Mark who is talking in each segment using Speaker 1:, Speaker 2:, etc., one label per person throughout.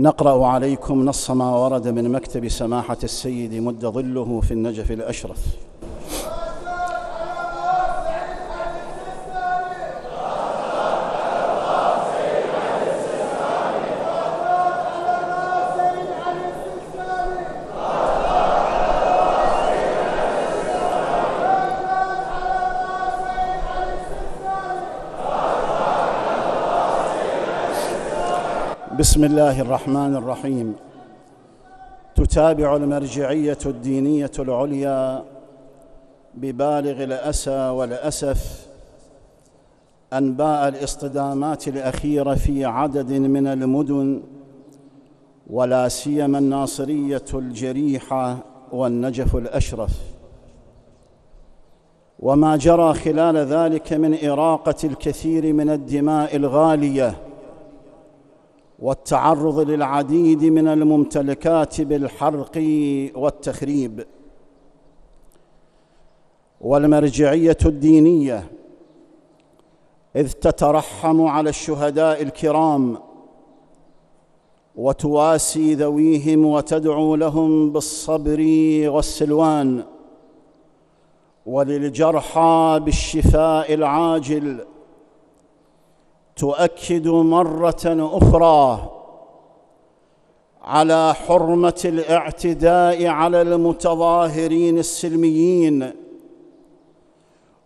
Speaker 1: نقرأ عليكم نص ما ورد من مكتب سماحة السيد مد ظله في النجف الأشرف. بسم الله الرحمن الرحيم. تتابع المرجعية الدينية العليا ببالغ الأسى والأسف أنباء الاصطدامات الأخيرة في عدد من المدن ولا سيما الناصرية الجريحة والنجف الأشرف. وما جرى خلال ذلك من إراقة الكثير من الدماء الغالية والتعرض للعديد من الممتلكات بالحرق والتخريب. والمرجعية الدينية إذ تترحم على الشهداء الكرام وتواسي ذويهم وتدعو لهم بالصبر والسلوان وللجرحى بالشفاء العاجل تؤكد مرة أخرى على حرمة الاعتداء على المتظاهرين السلميين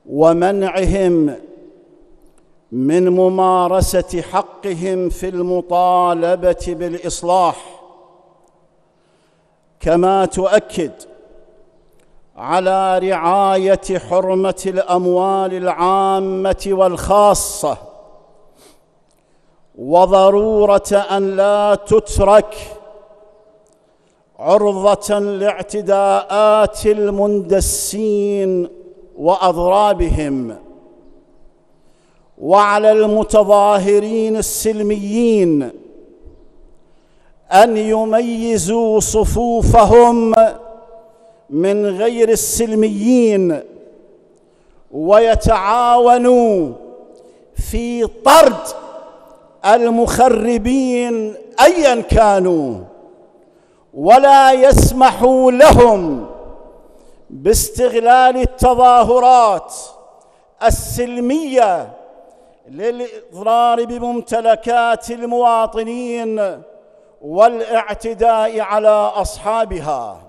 Speaker 1: ومنعهم من ممارسة حقهم في المطالبة بالإصلاح كما تؤكد على رعاية حرمة الأموال العامة والخاصة. وضرورة أن لا تترك عرضة لاعتداءات المندسين وأضرابهم وعلى المتظاهرين السلميين أن يميزوا صفوفهم من غير السلميين ويتعاونوا في طرد المخربين ايا كانوا ولا يسمحوا لهم باستغلال التظاهرات السلمية للإضرار بممتلكات المواطنين والاعتداء على أصحابها.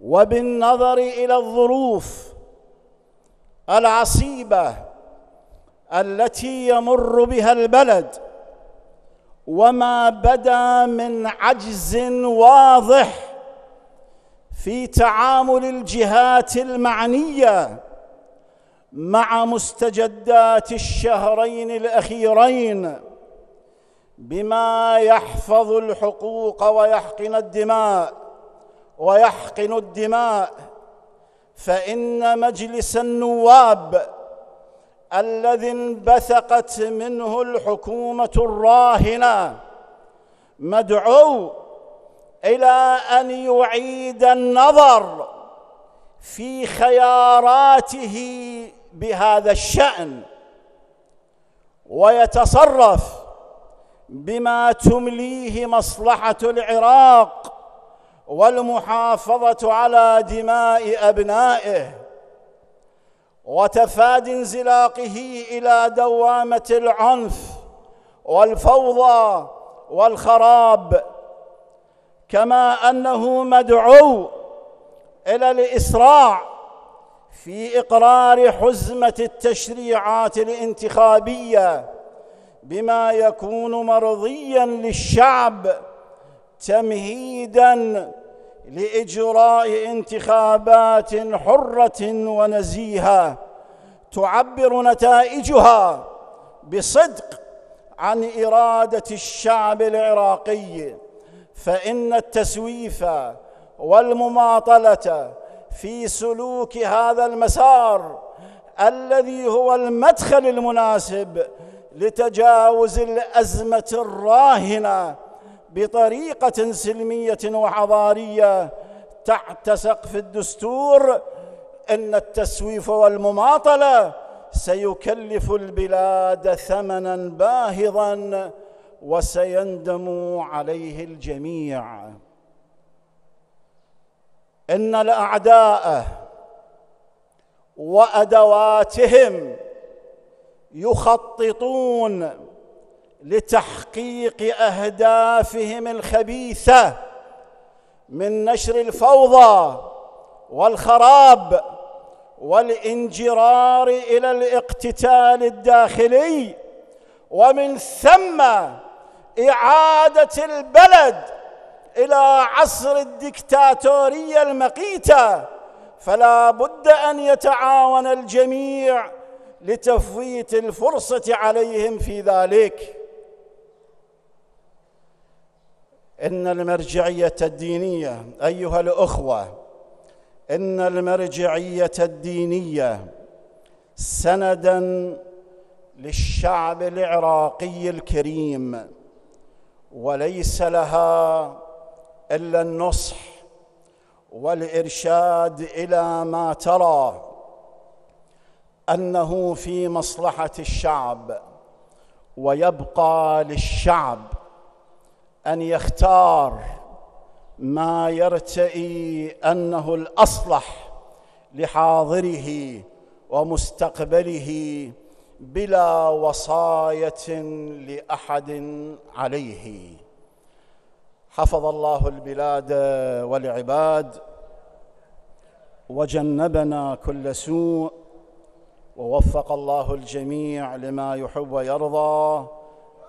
Speaker 1: وبالنظر إلى الظروف العصيبة التي يمر بها البلد وما بدا من عجز واضح في تعامل الجهات المعنية مع مستجدات الشهرين الأخيرين بما يحفظ الحقوق ويحقن الدماء ويحقن الدماء. فإن مجلس النواب الذي انبثقت منه الحكومة الراهنة مدعو إلى أن يعيد النظر في خياراته بهذا الشأن ويتصرف بما تمليه مصلحة العراق والمحافظة على دماء أبنائه. وتفادي انزلاقه إلى دوامة العنف والفوضى والخراب كما أنه مدعو إلى الإسراع في إقرار حزمة التشريعات الانتخابية بما يكون مرضيا للشعب تمهيدا لإجراء انتخابات حرة ونزيهة تعبر نتائجها بصدق عن إرادة الشعب العراقي فإن التسويف والمماطلة في سلوك هذا المسار الذي هو المدخل المناسب لتجاوز الأزمة الراهنة بطريقة سلمية وحضاريه تحت سقف الدستور إن التسويف والمماطلة سيكلف البلاد ثمنا باهظا وسيندم عليه الجميع. إن الأعداء وأدواتهم يخططون لتحقيق أهدافهم الخبيثة من نشر الفوضى والخراب والانجرار إلى الاقتتال الداخلي ومن ثم إعادة البلد إلى عصر الدكتاتورية المقيتة. فلا بد أن يتعاون الجميع لتفويت الفرصة عليهم في ذلك. إن المرجعية الدينية أيها الأخوة إن المرجعية الدينية سندا للشعب العراقي الكريم وليس لها إلا النصح والإرشاد إلى ما ترى أنه في مصلحة الشعب ويبقى للشعب أن يختار ما يرتئي أنه الأصلح لحاضره ومستقبله بلا وصاية لأحد عليه. حفظ الله البلاد والعباد وجنبنا كل سوء ووفق الله الجميع لما يحب ويرضى.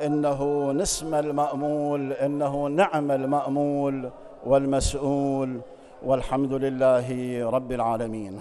Speaker 1: إنه نسم المأمول إنه نعم المأمول والمسؤول والحمد لله رب العالمين.